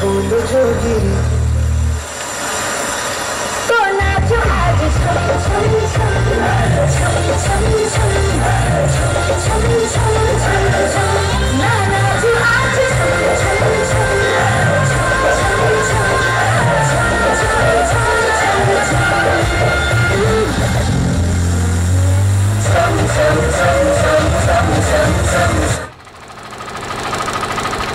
Tô na tua rádio,